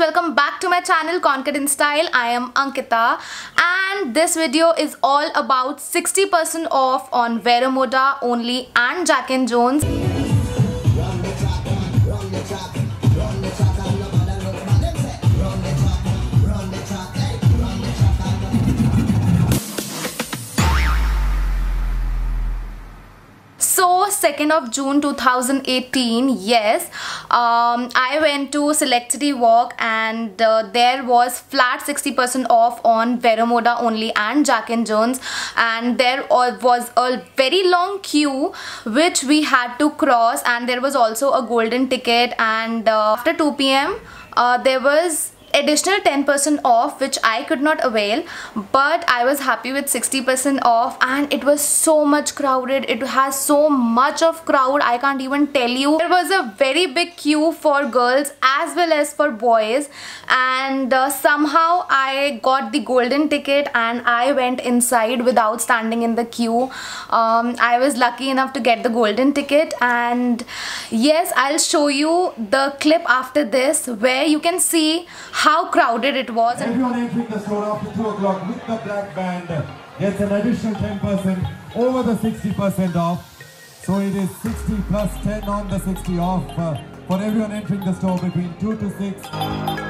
welcome back to my channel in Style. I am Ankita and this video is all about 60% off on Vero Moda only and Jack and Jones. 2nd of june 2018 yes um, i went to select city walk and uh, there was flat 60 percent off on Vero Moda only and jack and jones. And there was a very long queue which we had to cross and there was also a golden ticket and uh, after 2 pm uh, there was additional 10% off which I could not avail but I was happy with 60% off and it was so much crowded. It has so much of crowd I can't even tell you. There was a very big queue for girls as well as for boys and uh, somehow I got the golden ticket and I went inside without standing in the queue. Um, I was lucky enough to get the golden ticket and yes I'll show you the clip after this where you can see how crowded it was. Everyone entering the store after 2 o'clock with the black band gets an additional 10% over the 60% off. So it is 60 plus 10 on the 60 off uh, for everyone entering the store between 2 to 6.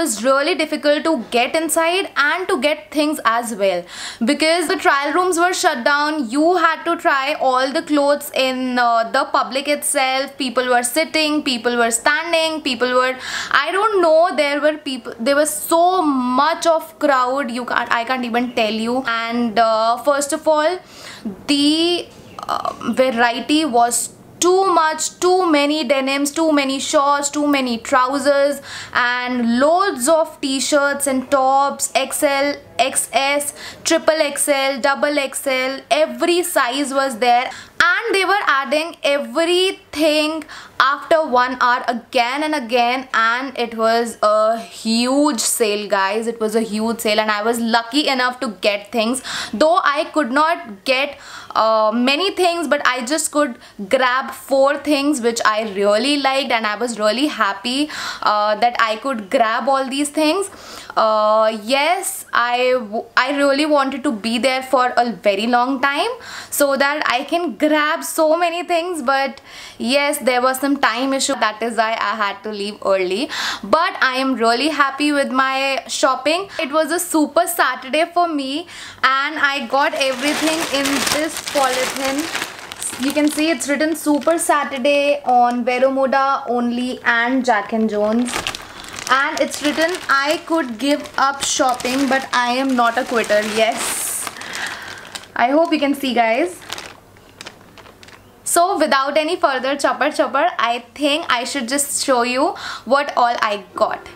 was really difficult to get inside and to get things as well. Because the trial rooms were shut down you had to try all the clothes in uh, the public itself. People were sitting people were standing people were i don't know there were people there was so much of crowd you can't i can't even tell you. And uh, first of all the uh, variety was too much too many denims too many shorts too many trousers and loads of t-shirts and tops xl xs triple xl double xl every size was there and they were adding everything after one hour again and again. And it was a huge sale guys. It was a huge sale. And i was lucky enough to get things. Though i could not get uh, many things but I just could grab four things which I really liked. And I was really happy uh, that I could grab all these things. Uh, yes I, I really wanted to be there for a very long time so that I can grab so many things but yes there was some time issue. That is why I had to leave early. But I am really happy with my shopping. It was a super Saturday for me and I got everything in this polythene you can see it's written super saturday on Vero Moda only and jack and jones. And it's written i could give up shopping but i am not a quitter. Yes. I hope you can see guys so without any further chopper chopper i think i should just show you what all i got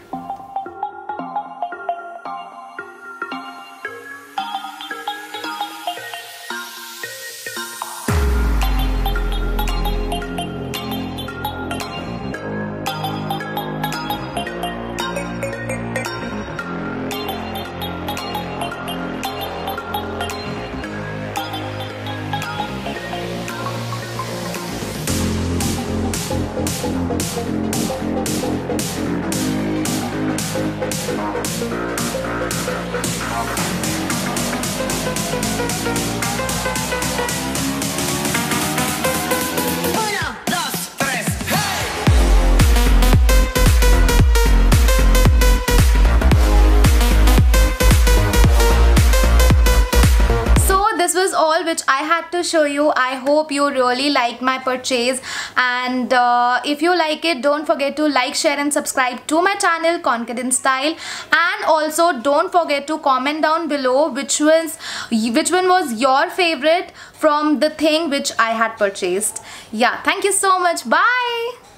Thank which I had to show you. I hope you really liked my purchase and uh, if you like it don't forget to like, share and subscribe to my channel Conquered instyle and also don't forget to comment down below which was which one was your favorite from the thing which I had purchased. Yeah, thank you so much. Bye.